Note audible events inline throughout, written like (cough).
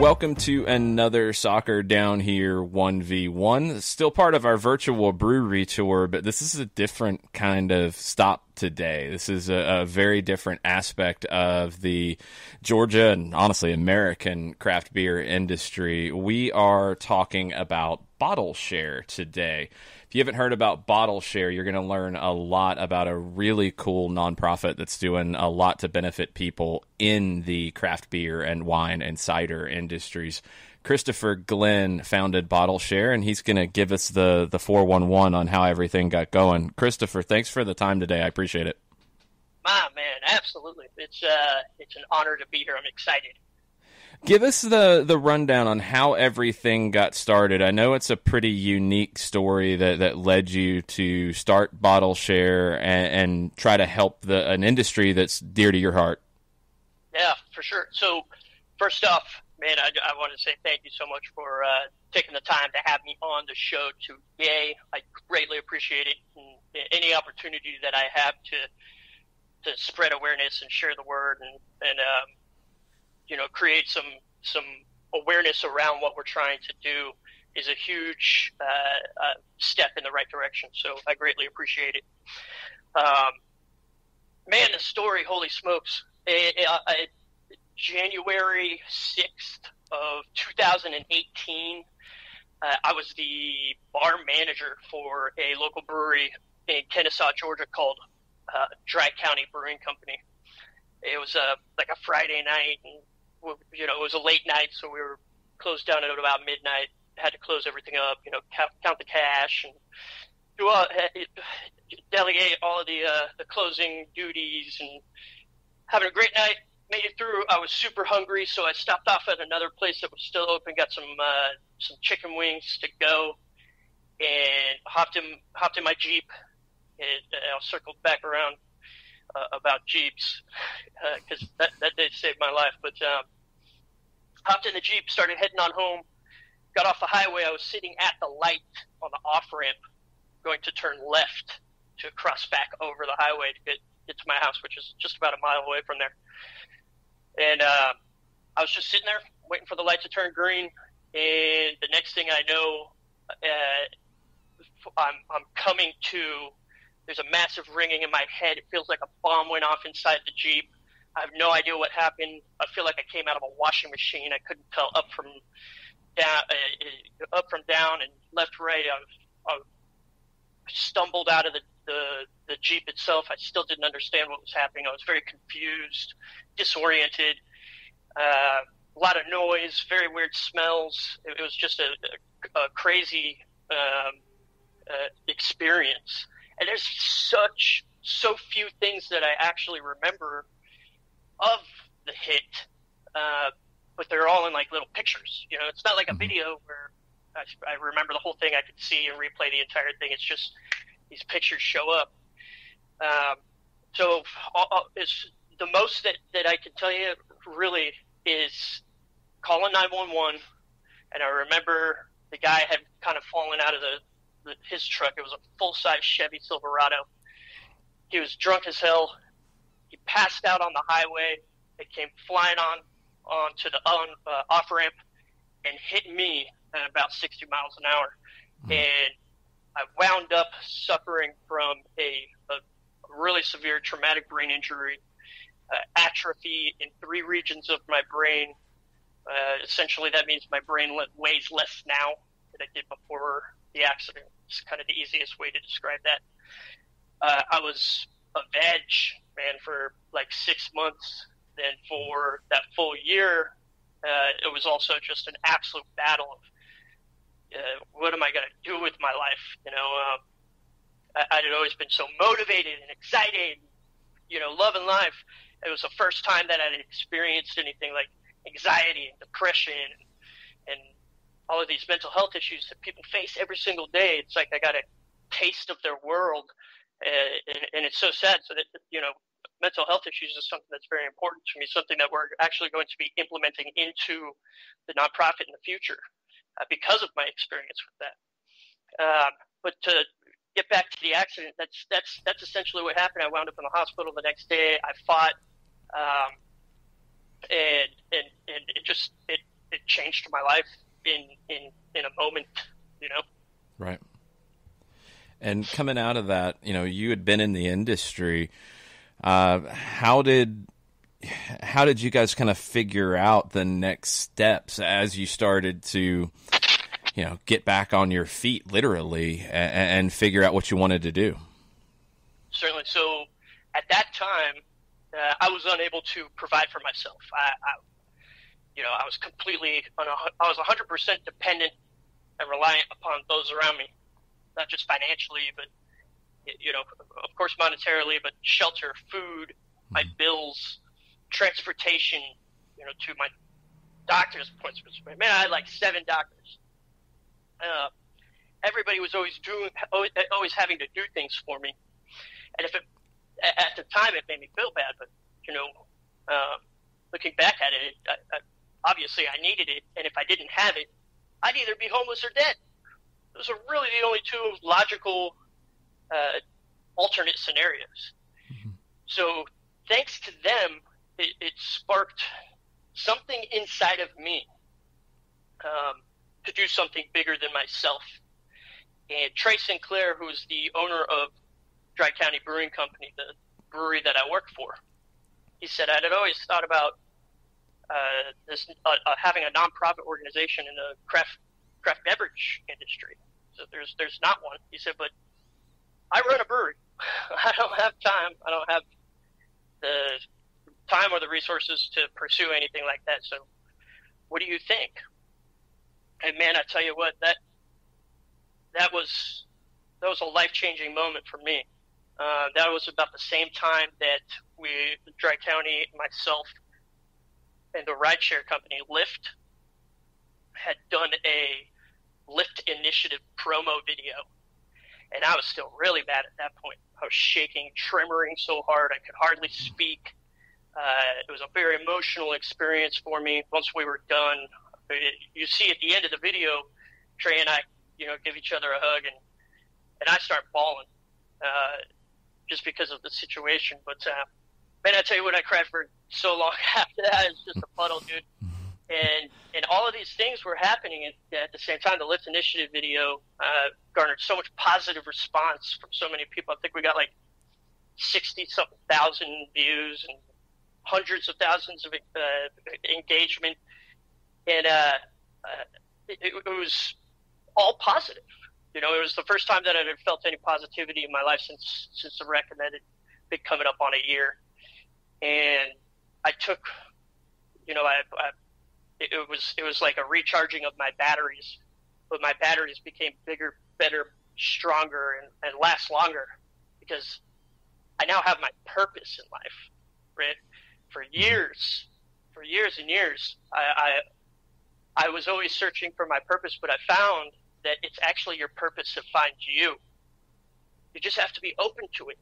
Welcome to another Soccer Down Here 1v1. Still part of our virtual brewery tour, but this is a different kind of stop today. This is a, a very different aspect of the Georgia and honestly American craft beer industry. We are talking about bottle share today. If you haven't heard about Bottle Share, you're going to learn a lot about a really cool nonprofit that's doing a lot to benefit people in the craft beer and wine and cider industries. Christopher Glenn founded Bottle Share, and he's going to give us the the 411 on how everything got going. Christopher, thanks for the time today. I appreciate it. My man, absolutely. It's uh, it's an honor to be here. I'm excited. Give us the the rundown on how everything got started. I know it's a pretty unique story that, that led you to start Bottle Share and, and try to help the an industry that's dear to your heart. Yeah, for sure. So, first off, man, I, I want to say thank you so much for uh, taking the time to have me on the show today. I greatly appreciate it. And any opportunity that I have to to spread awareness and share the word and and um, you know, create some some awareness around what we're trying to do is a huge uh, uh, step in the right direction. So I greatly appreciate it. Um, man, the story, holy smokes! It, it, uh, January sixth of 2018, uh, I was the bar manager for a local brewery in Kennesaw, Georgia, called uh, Dry County Brewing Company. It was a like a Friday night, and you know, it was a late night, so we were closed down at about midnight. Had to close everything up, you know, count, count the cash and do all, delegate all of the uh, the closing duties and having a great night. Made it through. I was super hungry, so I stopped off at another place that was still open. Got some uh, some chicken wings to go, and hopped in hopped in my jeep. And uh, I circled back around uh, about Jeeps because uh, that, that did save my life. But um, hopped in the Jeep, started heading on home. Got off the highway. I was sitting at the light on the off ramp, going to turn left to cross back over the highway to get, get to my house, which is just about a mile away from there. And uh, I was just sitting there waiting for the light to turn green. And the next thing I know, uh, I'm, I'm coming to there's a massive ringing in my head. It feels like a bomb went off inside the Jeep. I have no idea what happened. I feel like I came out of a washing machine. I couldn't tell up from down, uh, up from down, and left right. I, I stumbled out of the, the the Jeep itself. I still didn't understand what was happening. I was very confused, disoriented. Uh, a lot of noise, very weird smells. It, it was just a, a, a crazy um, uh, experience and there's such so few things that I actually remember of the hit, uh, but they're all in like little pictures. You know, it's not like a mm-hmm. video where I, I remember the whole thing. I could see and replay the entire thing. It's just these pictures show up. Um, so all, it's the most that, that I can tell you really is calling 911. And I remember the guy had kind of fallen out of the the, his truck. It was a full size Chevy Silverado. He was drunk as hell. He passed out on the highway. It came flying on onto the on, uh, off ramp and hit me at about 60 miles an hour. Mm. And I wound up suffering from a, a really severe traumatic brain injury, uh, atrophy in three regions of my brain. Uh, essentially, that means my brain weighs less now than it did before the accident. It's kind of the easiest way to describe that. Uh, I was a veg man for like six months. Then for that full year, uh, it was also just an absolute battle of uh, what am I going to do with my life? You know, um, I, I'd always been so motivated and excited, you know, loving life. It was the first time that I'd experienced anything like anxiety and depression and, and all of these mental health issues that people face every single day. It's like I got a taste of their world, and, and it's so sad. So that you know, mental health issues is something that's very important to me. Something that we're actually going to be implementing into the nonprofit in the future uh, because of my experience with that. Um, but to get back to the accident, that's that's that's essentially what happened. I wound up in the hospital the next day. I fought, um, and and and it just it it changed my life in in in a moment. You know. Right. And coming out of that, you know, you had been in the industry. Uh, how did how did you guys kind of figure out the next steps as you started to, you know, get back on your feet, literally, and, and figure out what you wanted to do? Certainly. So, at that time, uh, I was unable to provide for myself. I, I, you know, I was completely, I was 100% dependent and reliant upon those around me not just financially, but you know, of course, monetarily, but shelter, food, my mm-hmm. bills, transportation, you know, to my doctor's appointments. Man, I had like seven doctors. Uh, everybody was always doing, always, always having to do things for me, and if it at the time it made me feel bad, but you know, uh, looking back at it, I, I, obviously I needed it, and if I didn't have it, I'd either be homeless or dead those are really the only two logical uh, alternate scenarios. Mm-hmm. So thanks to them, it, it, sparked something inside of me um, to do something bigger than myself. And Trey Sinclair, who's the owner of Dry County Brewing Company, the brewery that I work for, he said I had always thought about uh, this uh, uh, having a nonprofit organization in the craft craft beverage industry. So there's there's not one. He said, but I run a brewery. (laughs) I don't have time. I don't have the time or the resources to pursue anything like that. So what do you think? And man, I tell you what, that that was that was a life changing moment for me. Uh, that was about the same time that we, Dry County, myself, and the rideshare company Lyft had done a Lyft Initiative promo video. And I was still really bad at that point. I was shaking, tremoring so hard I could hardly speak. Uh, it was a very emotional experience for me. Once we were done, it, you see at the end of the video, Trey and I, you know, give each other a hug, and and I start bawling, uh, just because of the situation. But uh, man, I tell you what, I cried for so long (laughs) after that. It's just a puddle, dude and and all of these things were happening at, at the same time. The Lyft Initiative video uh, garnered so much positive response from so many people. I think we got like sixty something thousand views and hundreds of thousands of uh, engagement, and uh, uh, it, it was all positive. You know, it was the first time that I had felt any positivity in my life since since the wreck, and that had been coming up on a year. And I took, you know, I, I it, was it was like a recharging of my batteries, but my batteries became bigger, better, stronger, and, and last longer because I now have my purpose in life. Right, for mm-hmm. years, for years and years, I, I I was always searching for my purpose, but I found that it's actually your purpose that finds you. You just have to be open to it.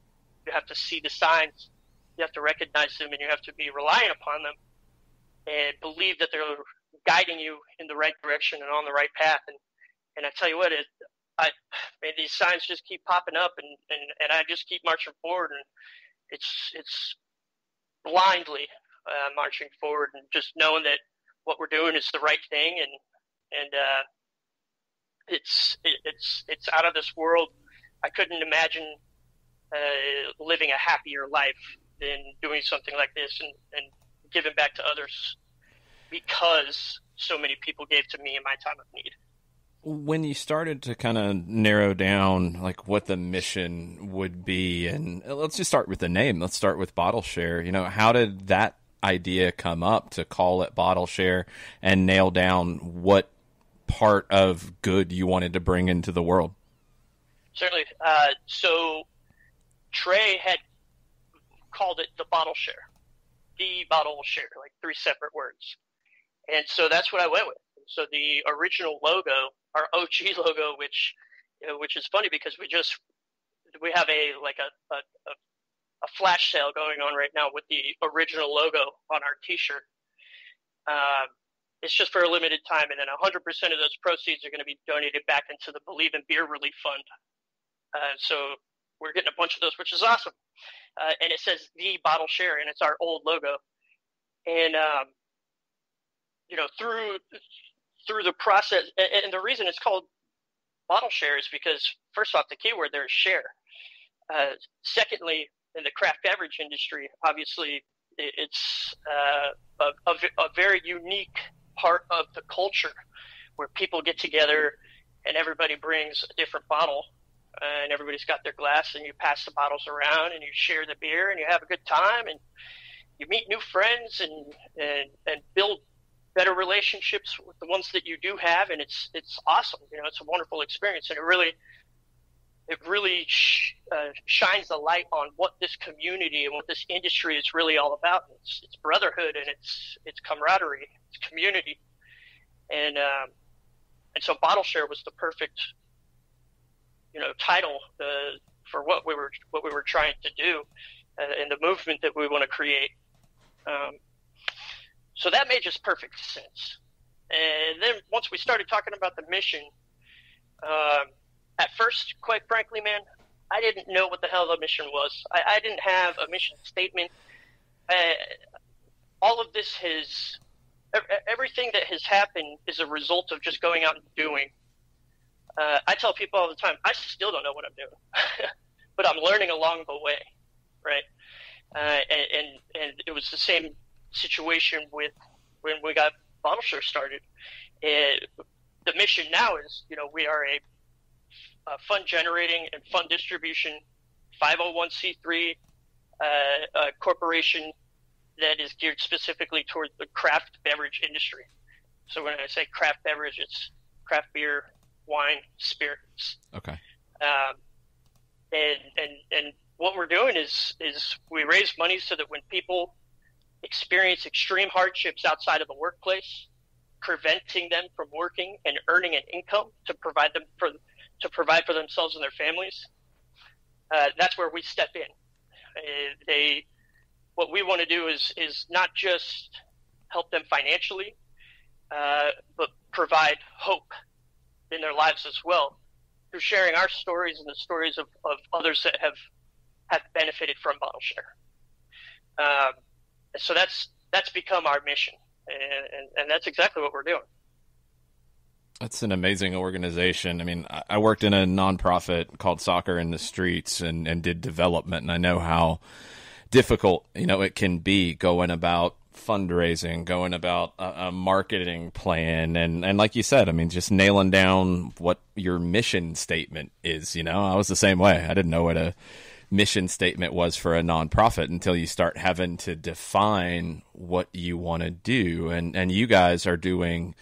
You have to see the signs. You have to recognize them, and you have to be reliant upon them and believe that they're guiding you in the right direction and on the right path. And and I tell you what, it, I mean, these signs just keep popping up, and, and, and I just keep marching forward, and it's it's blindly uh, marching forward, and just knowing that what we're doing is the right thing, and and uh, it's it, it's it's out of this world. I couldn't imagine uh, living a happier life than doing something like this, and, and giving back to others because so many people gave to me in my time of need. When you started to kind of narrow down like what the mission would be, and let's just start with the name. Let's start with Bottle Share. You know, how did that idea come up to call it Bottle Share and nail down what part of good you wanted to bring into the world? Certainly. Uh, so Trey had called it the Bottle Share the bottle share, like three separate words. And so that's what I went with. So the original logo, our OG (laughs) logo, which you know, which is funny because we just we have a like a, a, a flash sale going on right now with the original logo on our T-shirt. Um, it's just for a limited time, and then 100% of those proceeds are going to be donated back into the Believe in Beer Relief Fund. Uh, so we're getting a bunch of those, which is awesome. Uh, and it says the bottle share, and it's our old logo. And um, you know, through through the process, and, and the reason it's called bottle share is because first off, the keyword there is share. Uh, secondly, in the craft beverage industry, obviously, it's uh, a, a, a very unique part of the culture where people get together and everybody brings a different bottle and everybody's got their glass and you pass the bottles around and you share the beer and you have a good time and you meet new friends and and, and build better relationships with the ones that you do have. And it's it's awesome. You know it's a wonderful experience. And it really it really sh- uh, shines the light on what this community and what this industry is really all about. It's, it's brotherhood and it's it's camaraderie it's community. And um, and so bottle share was the perfect you know title uh, for what we were what we were trying to do uh, and the movement that we want to create. Um, so that made just perfect sense. And then once we started talking about the mission, um, at first, quite frankly, man, I didn't know what the hell the mission was. I, I didn't have a mission statement. Uh, all of this has everything that has happened is a result of just going out and doing. Uh, I tell people all the time, I still don't know what I'm doing, (laughs) but I'm learning along the way, right? Uh, and, and, and it was the same situation with when we got Bottle started. It, the mission now is, you know, we are a, a fund generating and fund distribution 501c3 uh, corporation that is geared specifically toward the craft beverage industry. So when I say craft beverage, it's craft beer, wine, spirits. Okay. Um, and and and what we're doing is is we raise money so that when people experience extreme hardships outside of the workplace, preventing them from working and earning an income to provide them for to provide for themselves and their families, uh, that's where we step in. Uh, they what we want to do is is not just help them financially, uh, but provide hope in their lives as well through sharing our stories and the stories of, of others that have have benefited from bottle share. Um, so that's that's become our mission, and, and, and that's exactly what we're doing. That's an amazing organization. I mean, I worked in a nonprofit called Soccer in the Streets and, and did development, and I know how difficult you know it can be going about fundraising, going about a, a, marketing plan, and and like you said, I mean, just nailing down what your mission statement is. You know, I was the same way. I didn't know what a mission statement was for a nonprofit until you start having to define what you want to do, and and you guys are doing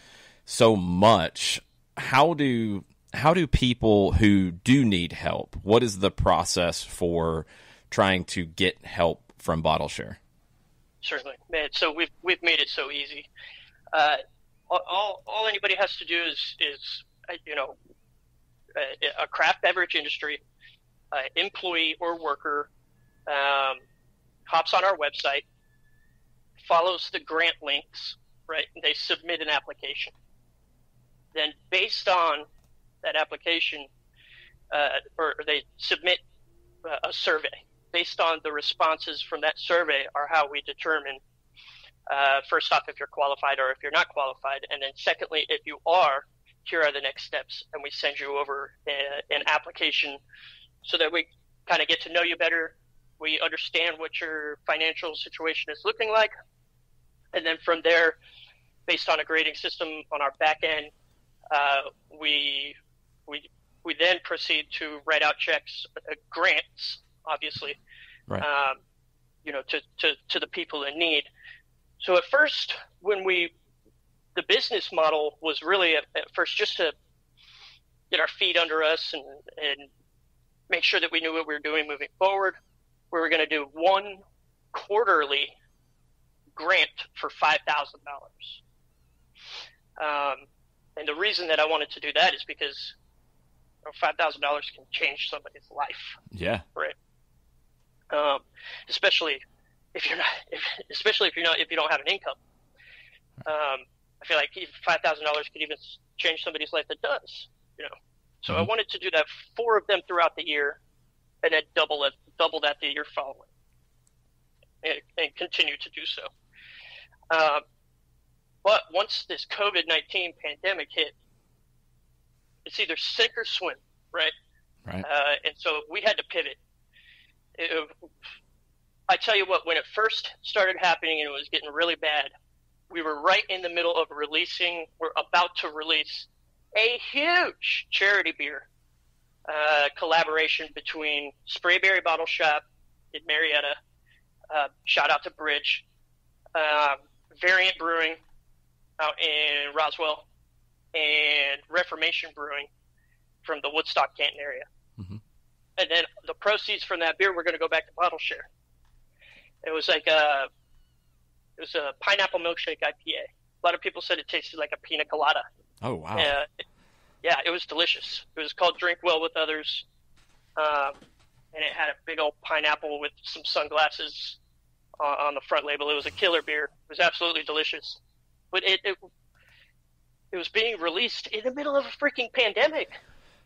so much. How do how do people who do need help? What is the process for trying to get help from Bottle Share? Certainly. So we've we've made it so easy. Uh, all all anybody has to do is is uh, you know a, a craft beverage industry uh, employee or worker um, hops on our website, follows the grant links, right? They submit an application. Then, based on that application, uh, or, or they submit uh, a survey based on the responses from that survey are how we determine uh, first off if you're qualified or if you're not qualified, and then secondly if you are, here are the next steps, and we send you over a, uh, an application so that we kind of get to know you better. We understand what your financial situation is looking like, and then from there, based on a grading system on our back end, uh, we we we then proceed to write out checks, uh, grants, obviously, right. um, you know, to, to, to the people in need. So at first, when we, the business model was really at, at first just to get our feet under us and, and make sure that we knew what we were doing moving forward. We were going to do one quarterly grant for five thousand dollars. Um, and the reason that I wanted to do that is because you know, five thousand dollars can change somebody's life. Yeah. Right um, especially if you're not, if, especially if you're not, if you don't have an income. Um, I feel like five thousand dollars could even change somebody's life that does. You know, so mm-hmm. I wanted to do that four of them throughout the year, and then double it, double that the year following, and, and continue to do so. Uh, but once this COVID nineteen pandemic hit, it's either sink or swim, right? Right. Uh, and so we had to pivot. It, I tell you what, when it first started happening and it was getting really bad, we were right in the middle of releasing, we're about to release a huge charity beer uh, collaboration between Sprayberry Bottle Shop in Marietta, uh, shout out to Bridge, um, Variant Brewing out in Roswell, and Reformation Brewing from the Woodstock, Canton area. And then the proceeds from that beer, we're going to go back to bottle share. It was like a, it was a pineapple milkshake IPA. A lot of people said it tasted like a pina colada. Oh wow. Uh, yeah, it was delicious. It was called Drink Well with Others, um, and it had a big old pineapple with some sunglasses on, on the front label. It was a killer beer. It was absolutely delicious, but it, it it was being released in the middle of a freaking pandemic,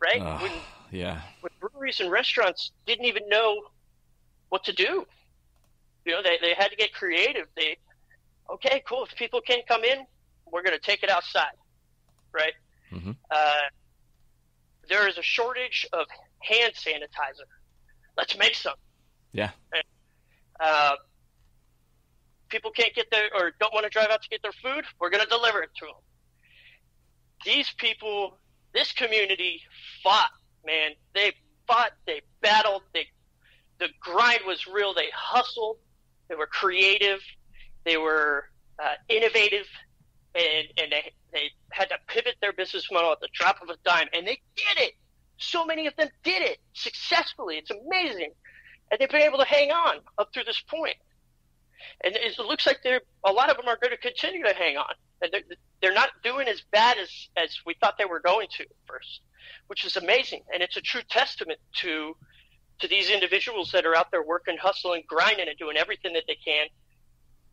right? Ugh, when yeah. when breweries and restaurants didn't even know what to do. You know, they, they had to get creative. They, okay, cool. If people can't come in, we're going to take it outside, right? Mhm. Uh, there is a shortage of hand sanitizer. Let's make some. Yeah. Uh, people can't get their or don't want to drive out to get their food. We're going to deliver it to them. These people, this community fought, man. They fought. They battled. They the grind was real. They hustled. They were creative. They were uh, innovative, and and they they had to pivot their business model at the drop of a dime, and they did it. So many of them did it successfully. It's amazing, and they've been able to hang on up through this point. And it looks like they're a lot of them are going to continue to hang on. And they're, they're not doing as bad as as we thought they were going to first, which is amazing. And it's a true testament to to these individuals that are out there working, hustling, grinding, and doing everything that they can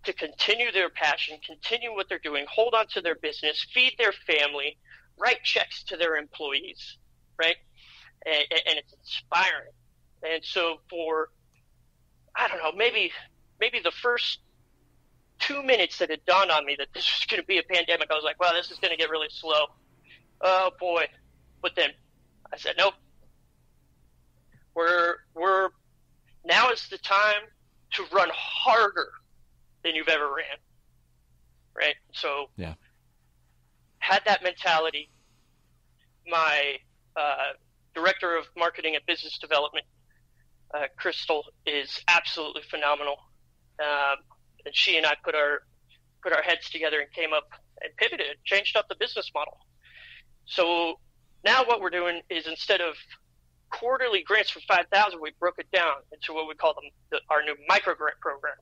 to continue their passion, continue what they're doing, hold on to their business, feed their family, write checks to their employees, right? And, and it's inspiring. And so for, I don't know, maybe, maybe the first two minutes that it dawned on me that this was going to be a pandemic, I was like, wow, this is going to get really slow. Oh boy. But then I said, nope. We're, we're, now is the time to run harder than you've ever ran. Right? So, Yeah. had that mentality. My uh, director of marketing and business development, uh, Crystal, is absolutely phenomenal. Um, and she and I put our put our heads together and came up and pivoted, changed up the business model. So now what we're doing is instead of quarterly grants for 5000 we broke it down into what we call them, the, our new micro grant program.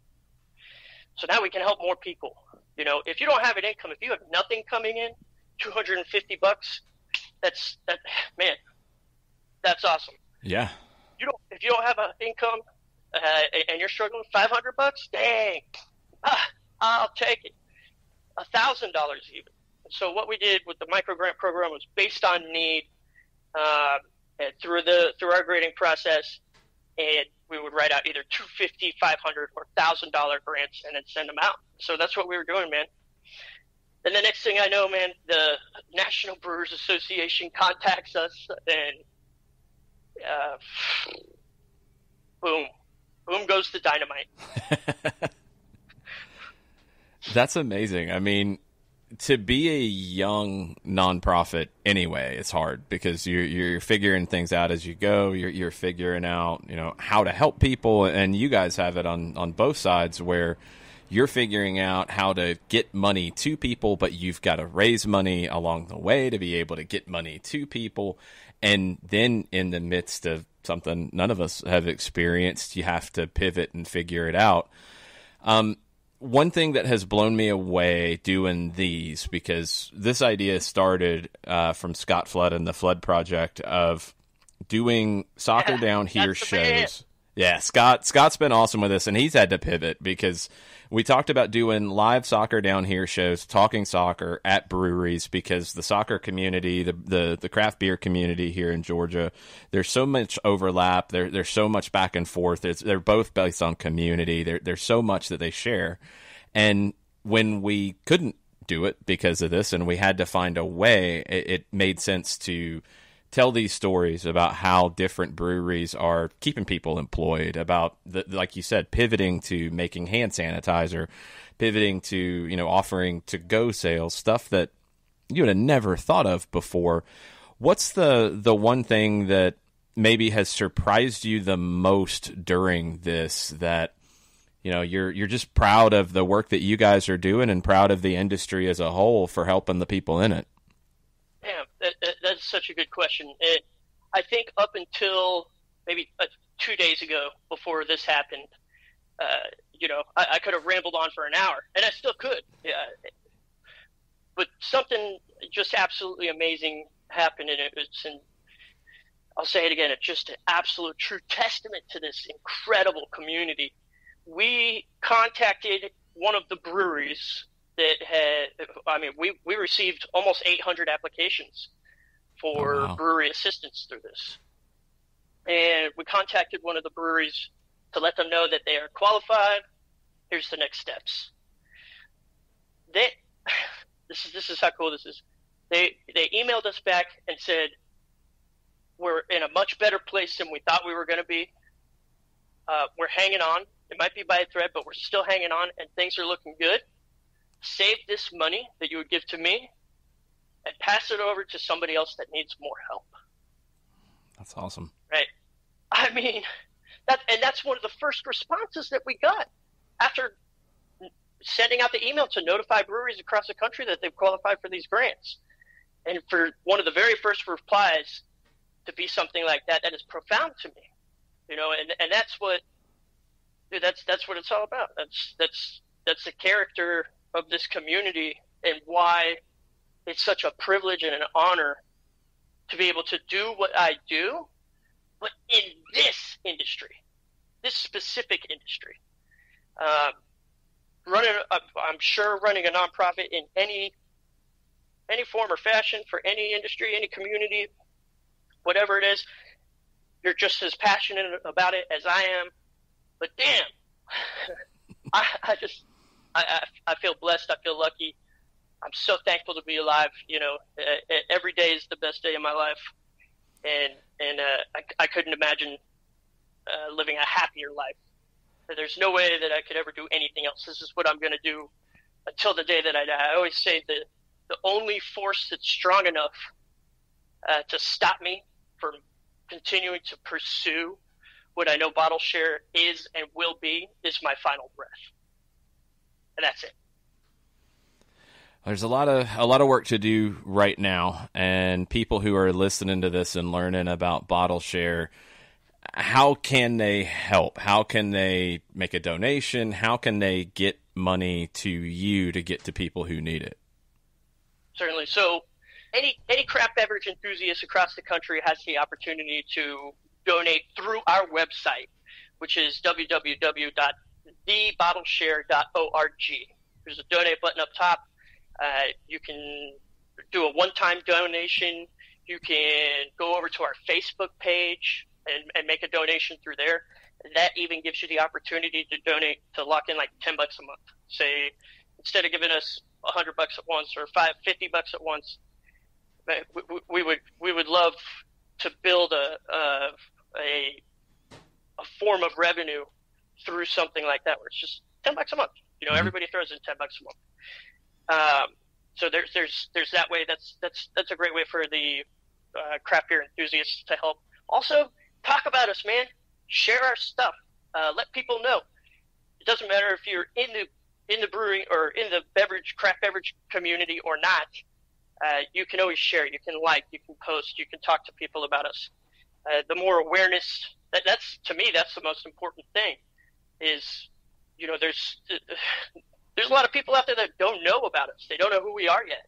So now we can help more people. You know, if you don't have an income, if you have nothing coming in, 250 bucks, that's that man, that's awesome. Yeah. You don't if you don't have an income uh, and you're struggling, with 500 bucks, dang, ah, I'll take it. A thousand dollars even. So what we did with the micro grant program was based on need, uh, and through the through our grading process, and we would write out either 250 500 or thousand dollar grants and then send them out. So that's what we were doing man. And the next thing i know man the national brewers association contacts us and uh, boom boom goes the dynamite (laughs) That's amazing. I mean, to be a young nonprofit anyway, it's hard because you're you're figuring things out as you go. You're you're figuring out you know how to help people, and you guys have it on on both sides where you're figuring out how to get money to people, but you've got to raise money along the way to be able to get money to people, and then in the midst of something none of us have experienced, you have to pivot and figure it out. Um, one thing that has blown me away doing these because this idea started uh, from Scott Flood and the Flood Project of doing soccer Yeah, down here shows. Yeah, Scott Scott's been awesome with us, and he's had to pivot because we talked about doing live soccer down here shows, talking soccer at breweries because the soccer community, the the, the craft beer community here in Georgia, there's so much overlap. There there's so much back and forth. It's, they're both based on community. There there's so much that they share, and when we couldn't do it because of this, and we had to find a way. It, it made sense to tell these stories about how different breweries are keeping people employed. About the, like you said, pivoting to making hand sanitizer, pivoting to you know offering to go sales, stuff that you would have never thought of before. What's the the one thing that maybe has surprised you the most during this that you know you're you're just proud of the work that you guys are doing and proud of the industry as a whole for helping the people in it such a good question. It, i think up until maybe uh, two days ago before this happened uh, you know I, I, could have rambled on for an hour and i still could yeah. But something just absolutely amazing happened and it was in I'll say it again, it's just an absolute true testament to this incredible community. We contacted one of the breweries that had, I mean, we, we received almost 800 applications for oh, wow. brewery assistance through this. And we contacted one of the breweries to let them know that they are qualified. Here's the next steps. They, (sighs) this is, this is how cool this is. They, they emailed us back and said, we're in a much better place than we thought we were going to be. Uh, we're hanging on. It might be by a thread, but we're still hanging on, and things are looking good. Save this money that you would give to me and pass it over to somebody else that needs more help. That's awesome. Right. I mean, that, and that's one of the first responses that we got after sending out the email to notify breweries across the country that they've qualified for these grants. And for one of the very first replies, to be something like that that is profound to me, you know, and and that's what dude, that's that's what it's all about. That's that's that's the character of this community and why it's such a privilege and an honor to be able to do what I do, but in this industry, this specific industry. Um, running, I'm sure running a nonprofit in any any form or fashion for any industry, any community, whatever it is, you're just as passionate about it as I am. But damn, (laughs) I, I just, I, I, I feel blessed. I feel lucky. I'm so thankful to be alive. You know, every day is the best day of my life, and and uh, I, I couldn't imagine uh, living a happier life. There's no way that I could ever do anything else. This is what I'm going to do until the day that I die. I always say that the only force that's strong enough uh, to stop me from continuing to pursue what I know bottle share is and will be is my final breath. And that's it. There's a lot of a lot of work to do right now, and people who are listening to this and learning about bottle share, how can they help? How can they make a donation? How can they get money to you to get to people who need it? Certainly. So any any craft beverage enthusiast across the country has the opportunity to donate through our website, which is www.thebottleshare.org. There's a donate button up top. Uh, you can do a one-time donation. You can go over to our Facebook page and, and make a donation through there. That even gives you the opportunity to donate to lock in like 10 bucks a month. Say, instead of giving us 100 bucks at once or five, 50 bucks at once, we, we would we would love to build a, a a a form of revenue through something like that, where it's just ten bucks a month. You know, mm-hmm. everybody throws in ten bucks a month. Um, so there's there's there's that way. That's that's that's a great way for the uh, craft beer enthusiasts to help. Also, talk about us, man. Share our stuff. Uh, let people know. It doesn't matter if you're in the in the brewing or in the beverage craft beverage community or not uh, you can always share. You can like, you can post, you can talk to people about us. Uh, the more awareness, that, that's to me, that's the most important thing. Is you know, there's there's a lot of people out there that don't know about us. They don't know who we are yet.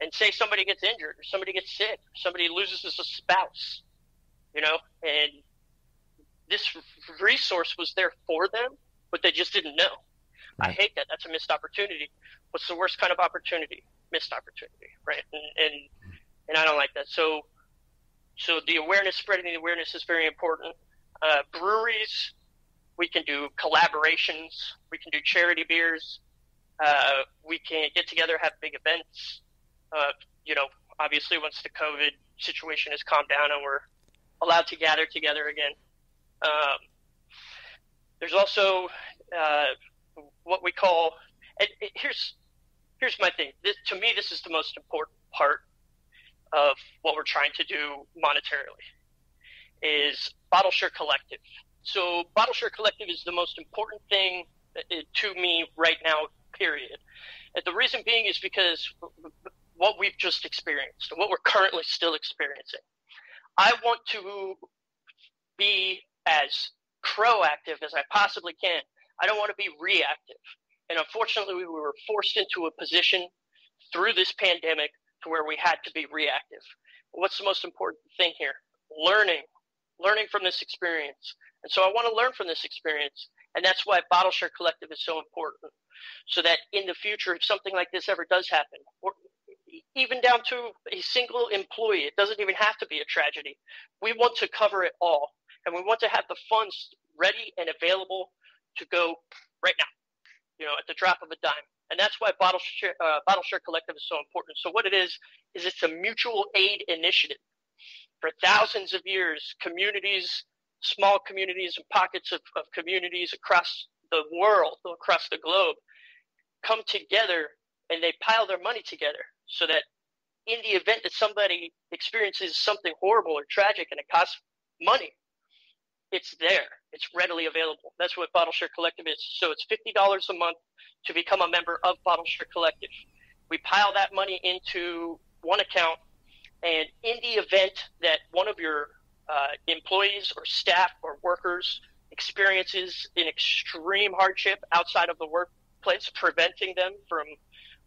And say somebody gets injured, or somebody gets sick, or somebody loses a spouse, you know, and this resource was there for them, but they just didn't know. I hate that. That's a missed opportunity. What's the worst kind of opportunity? Missed opportunity, right? And and, and I don't like that. So so the awareness, spreading the awareness is very important. Uh, breweries, we can do collaborations. We can do charity beers. Uh, we can get together, have big events. Uh, you know, obviously once the COVID situation has calmed down and we're allowed to gather together again. Um, there's also uh, what we call. And here's here's my thing. This, to me, this is the most important part of what we're trying to do monetarily. Is Bottle Share Collective. So Bottle Share Collective is the most important thing uh, to me right now. Period. And the reason being is because what we've just experienced, what we're currently still experiencing. I want to be as proactive as I possibly can. I don't want to be reactive. And unfortunately, we were forced into a position through this pandemic to where we had to be reactive. What's the most important thing here? Learning, learning from this experience. And so I want to learn from this experience. And that's why Bottle Share Collective is so important. So that in the future, if something like this ever does happen, or even down to a single employee, it doesn't even have to be a tragedy. We want to cover it all. And we want to have the funds ready and available to go right now, you know, at the drop of a dime. And that's why Bottle Share, uh, Bottle Share Collective is so important. So what it is, is it's a mutual aid initiative. For thousands of years, communities, small communities and pockets of, of communities across the world, across the globe, come together and they pile their money together so that in the event that somebody experiences something horrible or tragic and it costs money, it's there. It's readily available. That's what Bottle Share Collective is. So it's $50 a month to become a member of Bottle Share Collective. We pile that money into one account, and in the event that one of your uh, employees or staff or workers experiences an extreme hardship outside of the workplace, preventing them from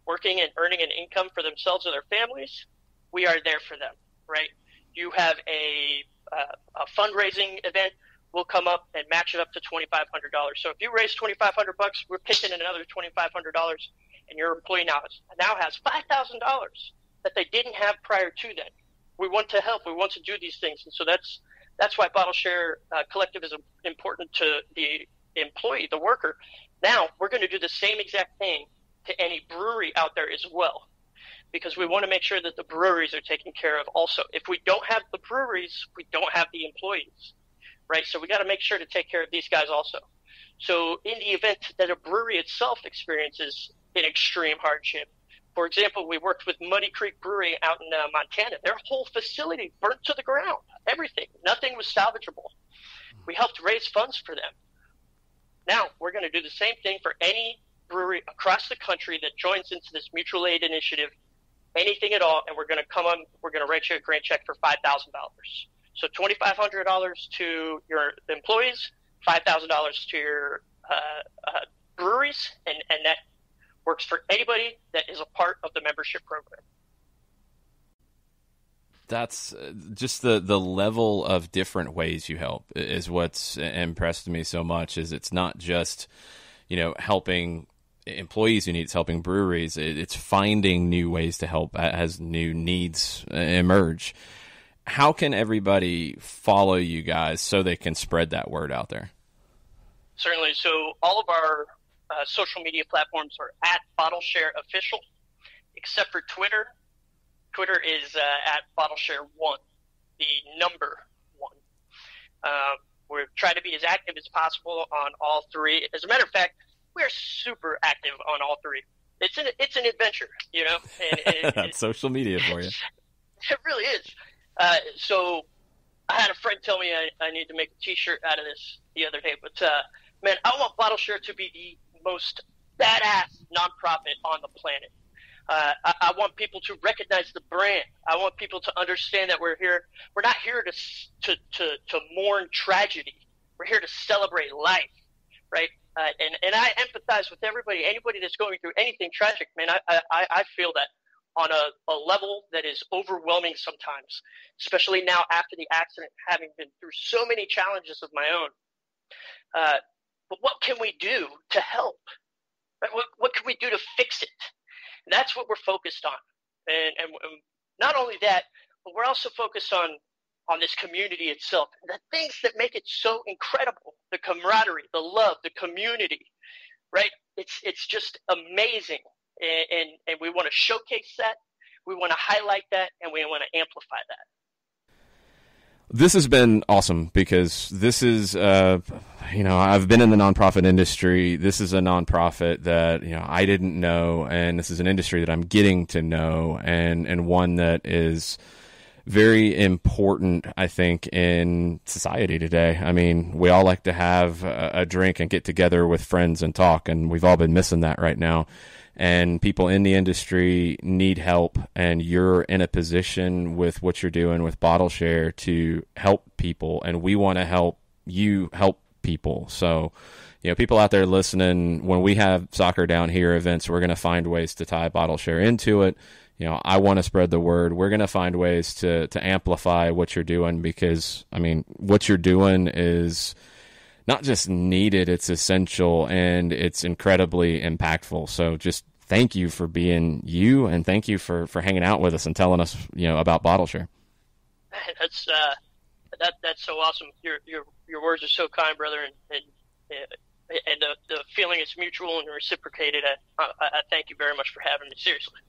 working and earning an income for themselves and their families, we are there for them, right? You have a, uh, a fundraising event we'll come up and match it up to twenty five hundred dollars. So if you raise twenty five hundred bucks, we're pitching in another twenty five hundred dollars, and your employee now has now has five thousand dollars that they didn't have prior to that. We want to help. We want to do these things, and so that's that's why Bottle Share uh, Collective is important to the employee, the worker. Now we're going to do the same exact thing to any brewery out there as well. Because we want to make sure that the breweries are taken care of also. If we don't have the breweries, we don't have the employees right? So we got to make sure to take care of these guys also. So in the event that a brewery itself experiences an extreme hardship, for example, we worked with Muddy Creek Brewery out in uh, Montana. Their whole facility burnt to the ground. Everything, nothing was salvageable. We helped raise funds for them. Now we're going to do the same thing for any brewery across the country that joins into this mutual aid initiative, anything at all, and we're going to come on. We're going to write you a grant check for five thousand dollars. So twenty five hundred dollars to your employees, five thousand dollars to your uh, uh, breweries, and and that works for anybody that is a part of the membership program. That's uh, just the the level of different ways you help is what's impressed me so much. Is it's not just you know helping employees who need it's helping breweries. It's finding new ways to help as new needs emerge how can everybody follow you guys so they can spread that word out there? Certainly. So all of our uh, social media platforms are at Bottle Share Official, except for Twitter. Twitter is uh, at Bottle Share One, the number one. Uh, we're trying to be as active as possible on all three. As a matter of fact, we're super active on all three. It's an it's an adventure, you know. And, and, (laughs) social media for you. (laughs) It really is. Uh, so I had a friend tell me I, I need to make a T-shirt out of this the other day. But uh, man, I want Bottle Share to be the most badass nonprofit on the planet. Uh, I, I, want people to recognize the brand. I want people to understand that we're here. We're not here to to to, to mourn tragedy. We're here to celebrate life, right? Uh, and and I empathize with everybody. Anybody that's going through anything tragic, man, I I, I feel that on a, a level that is overwhelming sometimes, especially now after the accident, having been through so many challenges of my own. Uh, but what can we do to help? Right? What, what can we do to fix it? And that's what we're focused on. And, and, and not only that, but we're also focused on on this community itself. The things that make it so incredible, the camaraderie, the love, the community, right? It's it's just amazing and, and, and we want to showcase that. We want to highlight that, and we want to amplify that. This has been awesome because this is, uh, you know, I've been in the nonprofit industry. This is a nonprofit that you know I didn't know, and this is an industry that I'm getting to know, and and one that is very important, I think, in society today. I mean, we all like to have a, a drink and get together with friends and talk, and we've all been missing that right now and people in the industry need help and you're in a position with what you're doing with Bottleshare to help people and we want to help you help people so you know people out there listening when we have soccer down here events we're going to find ways to tie Bottleshare into it you know i want to spread the word we're going to find ways to to amplify what you're doing because i mean what you're doing is not just needed, it's essential and it's incredibly impactful. So just thank you for being you and thank you for, for hanging out with us and telling us, you know, about Bottleshare. (laughs) That's, uh, that, that's so awesome. Your, your, your words are so kind, brother. And, and, and the, the feeling is mutual and reciprocated. I, I, I thank you very much for having me. Seriously.